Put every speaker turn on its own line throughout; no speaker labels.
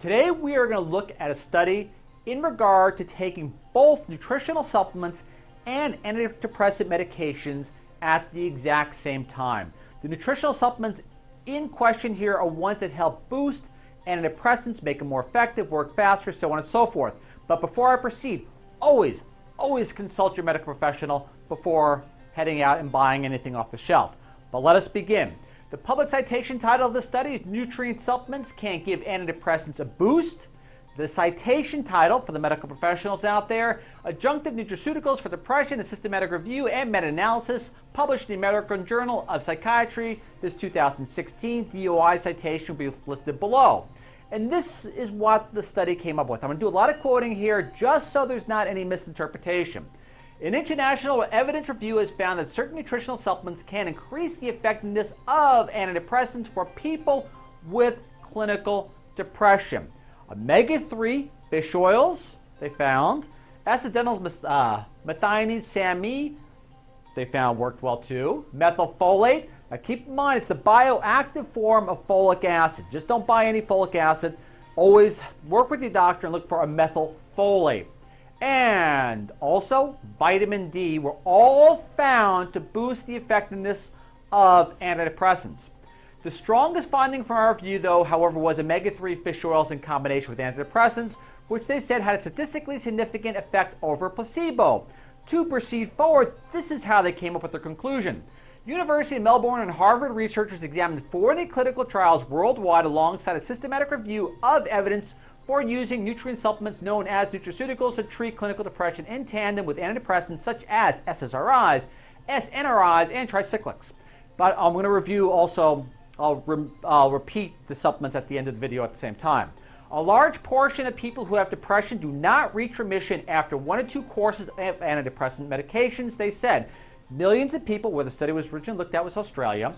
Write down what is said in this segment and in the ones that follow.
Today we are going to look at a study in regard to taking both nutritional supplements and antidepressant medications at the exact same time. The nutritional supplements in question here are ones that help boost antidepressants, make them more effective, work faster, so on and so forth. But before I proceed, always, always consult your medical professional before heading out and buying anything off the shelf. But let us begin. The public citation title of the study is Nutrient Supplements Can't Give Antidepressants a Boost. The citation title for the medical professionals out there Adjunctive Nutraceuticals for Depression, a systematic review and meta analysis, published in the American Journal of Psychiatry. This 2016 DOI citation will be listed below. And this is what the study came up with. I'm going to do a lot of quoting here just so there's not any misinterpretation. An international evidence review has found that certain nutritional supplements can increase the effectiveness of antidepressants for people with clinical depression. Omega 3 fish oils, they found. S-adenosyl uh, methionine SAMe, they found worked well too. Methylfolate, now keep in mind it's the bioactive form of folic acid. Just don't buy any folic acid. Always work with your doctor and look for a methylfolate and also vitamin D were all found to boost the effectiveness of antidepressants. The strongest finding from our review, though, however, was omega 3 fish oils in combination with antidepressants, which they said had a statistically significant effect over placebo. To proceed forward, this is how they came up with their conclusion. University of Melbourne and Harvard researchers examined 40 clinical trials worldwide alongside a systematic review of evidence for using nutrient supplements known as nutraceuticals to treat clinical depression in tandem with antidepressants such as SSRIs, SNRIs, and tricyclics. But I'm going to review also, I'll, re I'll repeat the supplements at the end of the video at the same time. A large portion of people who have depression do not reach remission after one or two courses of antidepressant medications, they said. Millions of people, where the study was originally looked at was Australia,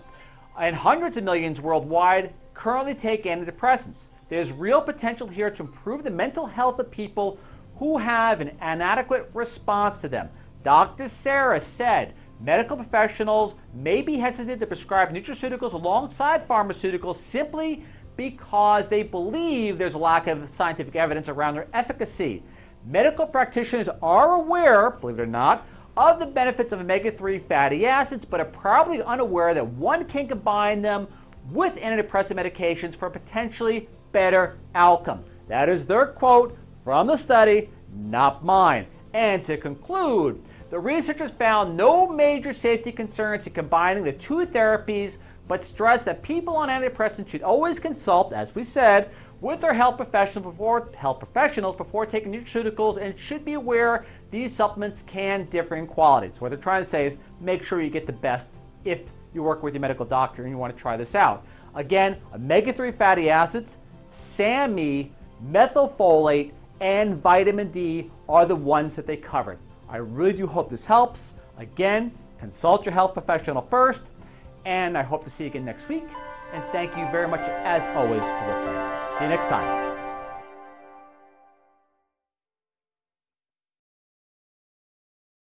and hundreds of millions worldwide currently take antidepressants. There's real potential here to improve the mental health of people who have an inadequate response to them. Dr. Sarris said medical professionals may be hesitant to prescribe nutraceuticals alongside pharmaceuticals simply because they believe there's a lack of scientific evidence around their efficacy. Medical practitioners are aware, believe it or not, of the benefits of omega 3 fatty acids, but are probably unaware that one can combine them with antidepressant medications for a potentially better outcome. That is their quote from the study, not mine. And to conclude, the researchers found no major safety concerns in combining the two therapies, but stressed that people on antidepressants should always consult, as we said, with their health professionals before health professionals before taking nutraceuticals and should be aware these supplements can differ in quality. So what they're trying to say is make sure you get the best if you work with your medical doctor and you want to try this out. Again, omega-3 fatty acids, SAMe, methylfolate, and vitamin D are the ones that they covered. I really do hope this helps. Again, consult your health professional first, and I hope to see you again next week. And thank you very much, as always, for listening. See you next time.